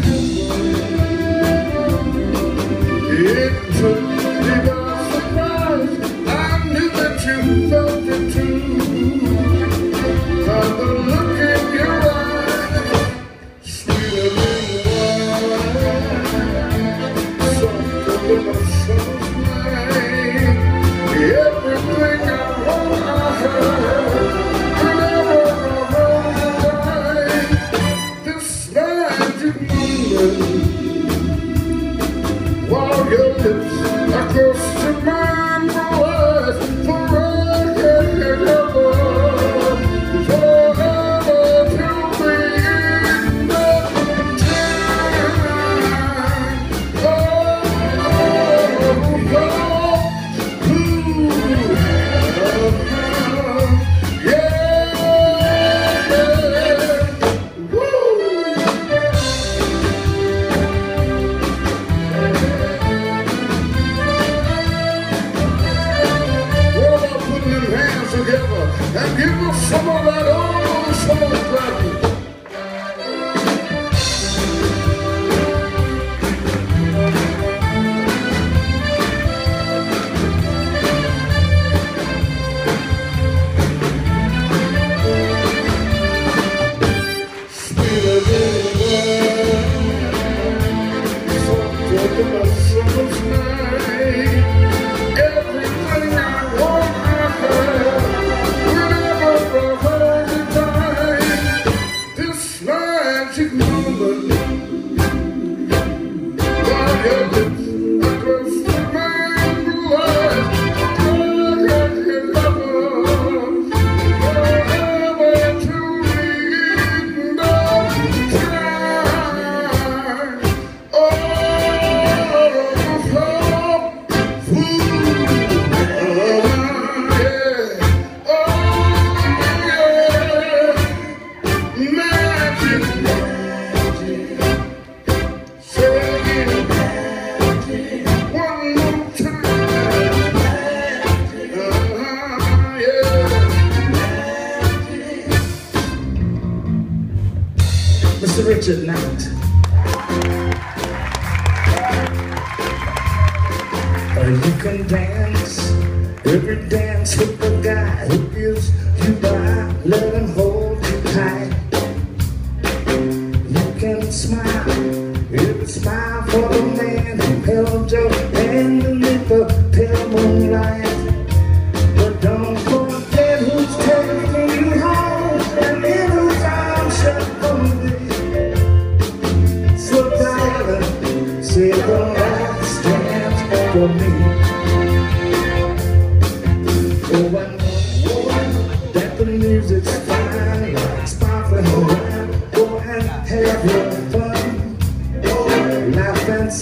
magic. Like this tonight together and give us some of that old, soul. magic number. Richard Knight. Or you can dance, every dance with the guy who gives you by, let him hold you tight. You can smile, every smile for the man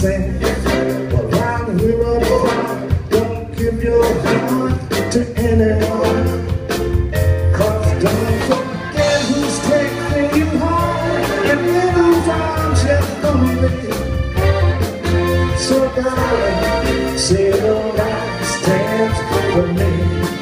laugh and sing. Around here apart, don't give your heart to anyone. Cause don't forget who's taking you home, and in whose arms you're gonna be. So darling, Say the last dance for me